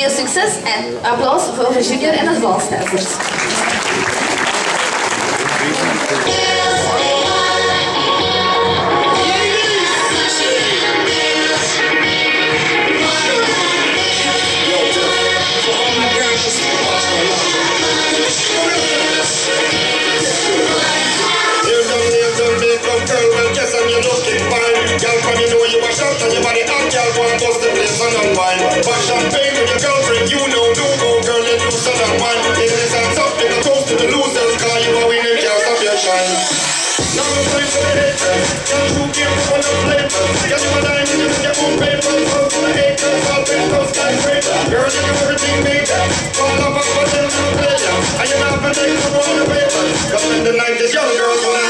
Veel succes en applaus voor de junior en advanced dancers. What champagne with a girlfriend, you know, do go girl and do so that one. This is a topic, a toast to the losers, cause you a winner, can't stop your shine. Now we're playing for the haters, can you give me one of flavors? Get my diamonds, get more paper, come for the acres, I'll pay those skyscrapers. Girl, you do everything major, fall off, but then I'm a player. I am not a name for all the papers, cause in the 90s, young girls wanna